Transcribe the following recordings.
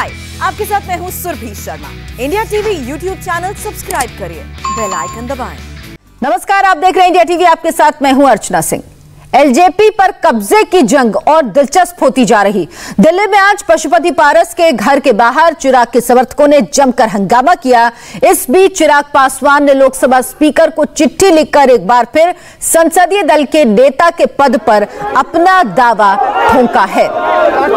हाय आपके साथ मैं हूँ Surabhi Sharma. India TV YouTube channel subscribe करिए, बेल आइकन दबाएँ। नमस्कार, आप देख रहे हैं इंडिया टीवी, आपके साथ मैं हूँ अर्चना सिंह। एलजेपी पर कब्जे की जंग और दिलचस्प होती जा रही। दिल्ली में आज पशुपति पारस के घर के बाहर चिराग के समर्थकों ने जमकर हंगामा किया। इस बीच चिराग पासवान ने लोकसभा स्पीकर को चिट्ठी लिखकर एक बार फिर संसदीय दल के नेता के पद पर अपना दावा ठोंका है।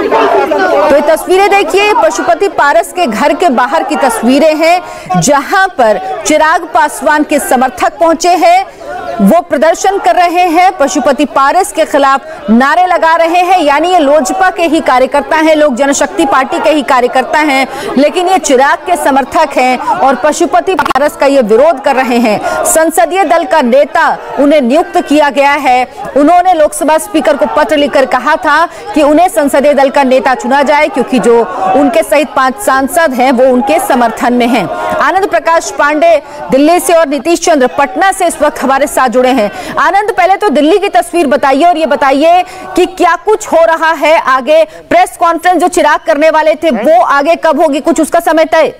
तो ये तस्वीरें देखिए, पशुपति पारस के घर के बाहर की तस्वीरें हैं, जहाँ पर चिराग पासवान के समर्थक पहुँचे हैं। वो प्रदर्शन कर रहे हैं, पशुपति पारस के खिलाफ नारे लगा रहे हैं, यानी ये लोजपा के ही कार्यकर्ता हैं लोक जनशक्ति पार्टी के ही कार्यकर्ता हैं, लेकिन ये चिराग के समर्थक हैं और पशुपति पारस का ये विरोध कर रहे हैं। संसदीय दल का नेता उन्हें नियुक्त किया गया है। उन्होंने लोकसभा स्पीकर को पत्र लिखकर कहा था कि उन्हें संसदीय दल का नेता चुना जाए, क्योंकि जो उनके सहित पाँच सांसद हैं, वो उनके समर्थन में हैं। आनंद प्रकाश पांडे, दिल्ली से और नीतीश चंद्र, पटना से इस वक्त हमारे साथ जुड़े हैं। आनंद पहले तो दिल्ली की तस्वीर बताइए और ये बताइए कि क्या कुछ हो रहा है आगे? प्रेस कॉन्फ्रेंस जो चिराग करने वाले थे वो आगे कब होगी? कुछ उसका समय तय?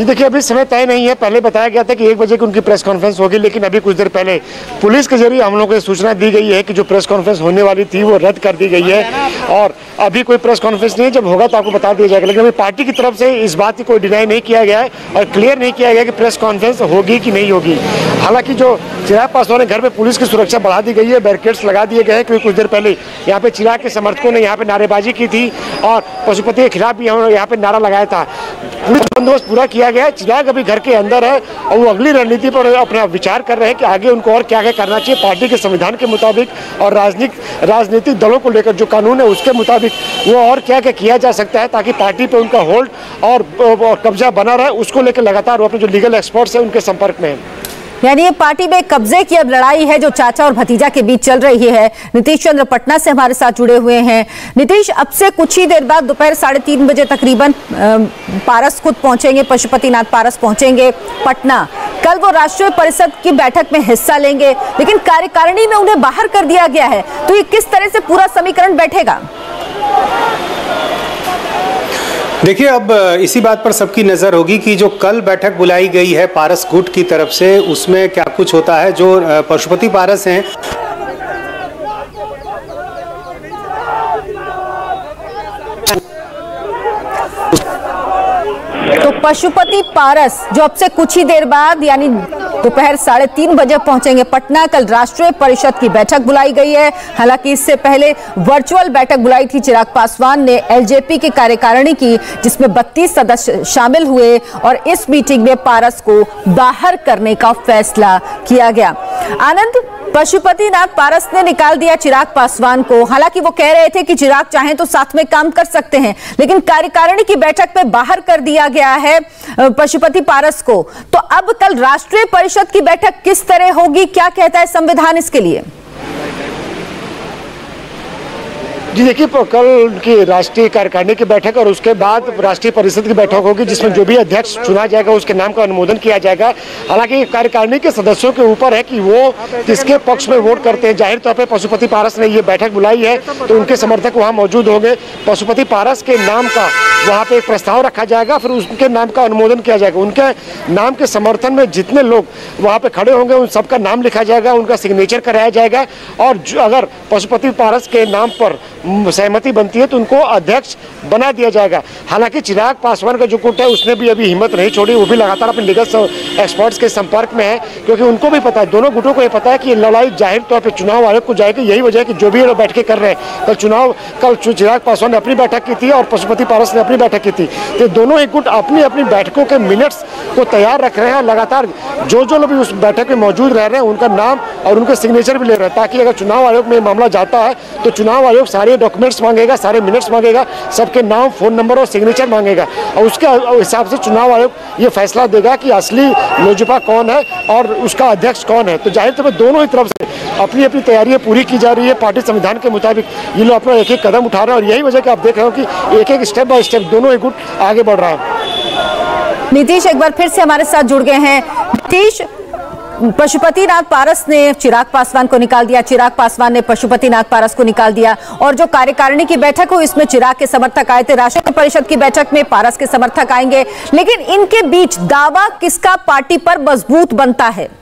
जी देखिए, अभी समय तय नहीं है। पहले बताया गया था कि एक बजे की उनकी प्रेस कॉन्फ्रेंस होगी, लेकिन अभी कुछ देर पहले पुलिस के ज़रिए हम लोगों को सूचना दी गई है कि जो प्रेस कॉन्फ्रेंस होने वाली थी, वो रद्द कर दी गई है। और अभी कोई प्रेस कॉन्फ्रेंस नहीं है। जब होगा तो आपको बता दिया जाएगा। लेकिन अभी पार्टी की तरफ़ से इस बात की कोई डिनाई नहीं किया गया है और क्लियर नहीं किया गया कि प्रेस कॉन्फ्रेंस होगी कि नहीं होगी। हालाँकि जो चिराग पासवान घर में पुलिस की सुरक्षा बढ़ा दी गई है बैरिकेड्स लगा दिए गए हैं, क्योंकि कुछ देर पहले यहाँ पे चिराग के समर्थकों ने यहाँ पे नारेबाजी की थी और पशुपति के खिलाफ भी उन्होंने यहाँ पे नारा लगाया था। पुलिस बंदोबस्त पूरा किया गया है, चिराग अभी घर के अंदर है और वो अगली रणनीति पर अपना विचार कर रहे हैं कि आगे उनको और क्या क्या करना चाहिए, पार्टी के संविधान के मुताबिक और राजनीतिक राजनीतिक दलों को लेकर जो कानून है उसके मुताबिक वो और क्या क्या किया जा सकता है ताकि पार्टी पर उनका होल्ड और कब्जा बना रहे, उसको लेकर लगातार वो अपने जो लीगल एक्सपर्ट्स हैं उनके संपर्क में है। यानी ये पार्टी में कब्जे की अब लड़ाई है जो चाचा और भतीजा के बीच चल रही है। नीतीश चंद्र पटना से हमारे साथ जुड़े हुए हैं। नीतीश, अब से कुछ ही देर बाद दोपहर साढ़े तीन बजे तकरीबन पारस खुद पहुँचेंगे, पशुपतिनाथ पारस पहुँचेंगे पटना। कल वो राष्ट्रीय परिषद की बैठक में हिस्सा लेंगे, लेकिन कार्यकारिणी में उन्हें बाहर कर दिया गया है। तो ये किस तरह से पूरा समीकरण बैठेगा? देखिए, अब इसी बात पर सबकी नज़र होगी कि जो कल बैठक बुलाई गई है पारस गुट की तरफ़ से, उसमें क्या कुछ होता है? जो पशुपति पारस हैं तो पशुपति पारस, जो अब से कुछ ही देर बाद, यानी दोपहर साढ़े तीन बजे पहुँचेंगे। पटना कल राष्ट्रीय परिषद की बैठक बुलाई गई है। हालाँकि इससे पहले वर्चुअल बैठक बुलाई थी। चिराग पासवान ने एलजेपी की कार्यकारिणी की, जिसमें 32 सदस्य शामिल हुए और इस मीटिंग में पारस को बाहर करने का फैसला किया गया। आनंद पशुपतिनाथ पारस ने निकाल दिया चिराग पासवान को। हालाँकि वो कह रहे थे कि चिराग चाहें तो साथ में काम कर सकते हैं, लेकिन कार्यकारिणी की बैठक में बाहर कर दिया गया है पशुपति पारस को। तो अब कल राष्ट्रीय परिषद की बैठक किस तरह होगी? क्या कहता है संविधान इसके लिए? जी देखिए कल की राष्ट्रीय कार्यकारिणी की बैठक और उसके बाद राष्ट्रीय परिषद की बैठक होगी, जिसमें जो भी अध्यक्ष चुना जाएगा, उसके नाम का अनुमोदन किया जाएगा। हालाँकि कार्यकारिणी के सदस्यों के ऊपर है कि वो किसके पक्ष में वोट करते हैं। ज़ाहिर तौर पर पशुपति पारस ने ये बैठक बुलाई है तो उनके समर्थक वहाँ मौजूद होंगे। पशुपति पारस के नाम का वहाँ पे एक प्रस्ताव रखा जाएगा, फिर उनके नाम का अनुमोदन किया जाएगा। उनके नाम के समर्थन में जितने लोग वहाँ पे खड़े होंगे, उन सबका नाम लिखा जाएगा, उनका सिग्नेचर कराया जाएगा। और अगर पशुपति पारस के नाम पर सहमति बनती है तो उनको अध्यक्ष बना दिया जाएगा। हालाँकि चिराग पासवान का जो गुट है, उसने भी अभी हिम्मत नहीं छोड़ी, वो भी लगातार अपने लीगल एक्सपर्ट्स के संपर्क में है, क्योंकि उनको भी पता है, दोनों गुटों को ये पता है कि लड़ाई ज़ाहिर तौर पर चुनाव आयोग को जाएगी। यही वजह है कि जो भी लोग बैठ के कर रहे हैं, कल चुनाव, कल चिराग पासवान ने अपनी बैठक की थी और पशुपति पारस ने अपनी बैठक की थी। तो दोनों ही गुट अपनी अपनी बैठकों के मिनट्स को तैयार रख रहे हैं, लगातार जो जो लोग उस बैठक में मौजूद रह रहे हैं, उनका नाम और उनके सिग्नेचर भी ले रहे हैं, ताकि अगर चुनाव आयोग में मामला जाता है तो चुनाव आयोग सारे डॉक्यूमेंट्स मांगेगा, सारे मिनट्स मांगेगा, सबके नाम फ़ोन नंबर और सिग्नेचर मांगेगा। और उसके हिसाब से चुनाव आयोग ये फैसला देगा कि असली लोजपा कौन है और उसका अध्यक्ष कौन है। तो ज़ाहिर तौर पर दोनों ही तरफ़ से अपनी अपनी तैयारियाँ पूरी की जा रही है, पार्टी संविधान के मुताबिक। ये लोग अपना एक एक कदम उठा रहे हैं और यही वजह कि आप देख रहे हो कि एक एक स्टेप बाय स्टेप दोनों ही गुट आगे बढ़ रहा है। नीतीश, एक बार फिर से हमारे साथ जुड़ गए हैं। नीतीश पशुपति नाथ पारस ने चिराग पासवान को निकाल दिया। चिराग पासवान ने पशुपति नाथ पारस को निकाल दिया और जो कार्यकारिणी की बैठक हुई, इसमें चिराग के समर्थक आए थे। राष्ट्रीय परिषद की बैठक में पारस के समर्थक आएँगे। लेकिन इनके बीच दावा किसका पार्टी पर मज़बूत बनता है?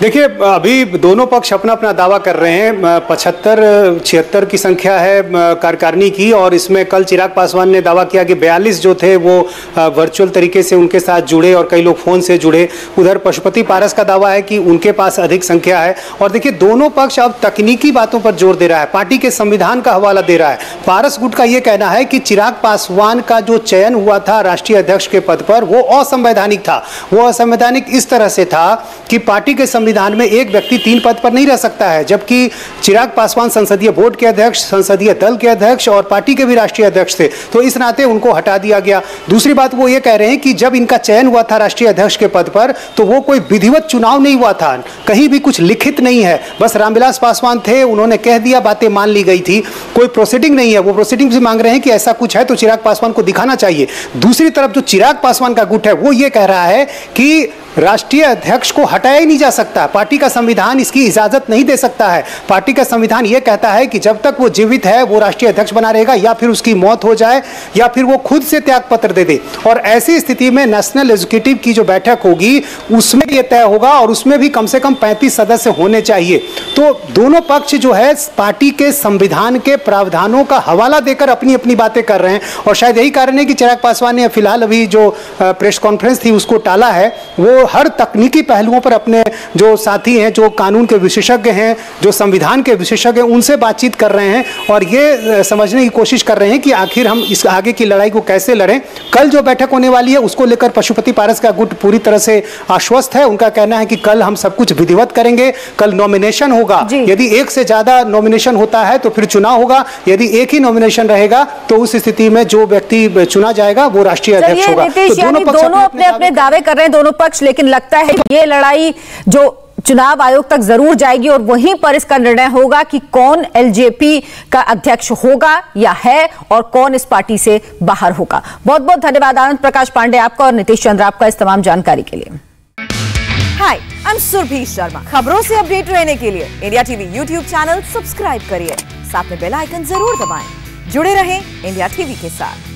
देखिए, अभी दोनों पक्ष अपना अपना दावा कर रहे हैं। पचहत्तर, छिहत्तर की संख्या है कार्यकारिणी की, और इसमें कल चिराग पासवान ने दावा किया कि बयालीस जो थे, वो वर्चुअल तरीके से उनके साथ जुड़े और कई लोग फ़ोन से जुड़े। उधर पशुपति पारस का दावा है कि उनके पास अधिक संख्या है। और देखिए, दोनों पक्ष अब तकनीकी बातों पर ज़ोर दे रहा है। पार्टी के संविधान का हवाला दे रहा है। पारस गुट का ये कहना है कि चिराग पासवान का जो चयन हुआ था राष्ट्रीय अध्यक्ष के पद पर, वो असंवैधानिक था। वो असंवैधानिक इस तरह से था कि पार्टी के संविधान में एक व्यक्ति तीन पद पर नहीं रह सकता है, जबकि चिराग पासवान संसदीय बोर्ड के अध्यक्ष, संसदीय दल के अध्यक्ष और पार्टी के भी राष्ट्रीय अध्यक्ष थे। तो इस नाते उनको हटा दिया गया। दूसरी बात वो ये कह रहे हैं कि जब इनका चयन हुआ था राष्ट्रीय अध्यक्ष के पद पर तो वो कोई विधिवत चुनाव नहीं हुआ था। कहीं भी कुछ लिखित नहीं है। बस रामविलास पासवान थे, उन्होंने कह दिया, बातें मान ली गई थी। कोई प्रोसीडिंग नहीं है। वो प्रोसीडिंग भी मांग रहे हैं कि ऐसा कुछ है तो चिराग पासवान को दिखाना चाहिए। दूसरी तरफ़ जो चिराग पासवान का गुट है, वो ये कह रहा है कि राष्ट्रीय अध्यक्ष को हटाया ही नहीं जा सकता। पार्टी का संविधान इसकी इजाज़त नहीं दे सकता है। पार्टी का संविधान यह कहता है कि जब तक वो जीवित है, वो राष्ट्रीय अध्यक्ष बना रहेगा, या फिर उसकी मौत हो जाए, या फिर वो खुद से त्याग पत्र दे दे। और ऐसी स्थिति में नेशनल एग्जीक्यूटिव की जो बैठक होगी, उसमें यह तय होगा और उसमें भी कम से कम पैंतीस सदस्य होने चाहिए। तो दोनों पक्ष जो है, पार्टी के संविधान के प्रावधानों का हवाला देकर अपनी अपनी बातें कर रहे हैं। और शायद यही कारण है कि चिराग पासवान ने फ़िलहाल अभी जो प्रेस कॉन्फ्रेंस थी, उसको टाला है। वो हर तकनीकी पहलुओं पर अपने जो साथी हैं जो कानून के विशेषज्ञ हैं जो संविधान के विशेषज्ञ हैं उनसे बातचीत कर रहे हैं और ये समझने की कोशिश कर रहे हैं कि आखिर हम इस आगे की लड़ाई को कैसे लड़ें। कल जो बैठक होने वाली है उसको लेकर पशुपति पारस का गुट पूरी तरह से आश्वस्त है। उनका कहना है कि कल हम सब कुछ विधिवत करेंगे। कल नॉमिनेशन होगा। यदि एक से ज़्यादा नॉमिनेशन होता है तो फिर चुनाव होगा। यदि एक ही नॉमिनेशन रहेगा तो उस स्थिति में जो व्यक्ति चुना जाएगा वो राष्ट्रीय अध्यक्ष होगा। तो दोनों, दोनों अपने अपने दावे कर रहे हैं दोनों पक्ष लेकिन लगता है ये लड़ाई जो चुनाव आयोग तक ज़रूर जाएगी और वहीं पर इसका निर्णय होगा कि कौन एलजेपी का अध्यक्ष होगा या है और कौन इस पार्टी से बाहर होगा। बहुत बहुत धन्यवाद आनंद प्रकाश पांडे आपका और नीतीश चंद्र आपका इस तमाम जानकारी के लिए। Hi I am Surabhi Sharma खबरों से अपडेट रहने के लिए India TV YouTube channel subscribe करिए। साथ में बेल आइकन ज़रूर दबाएँ। जुड़े रहें इंडिया टीवी के साथ।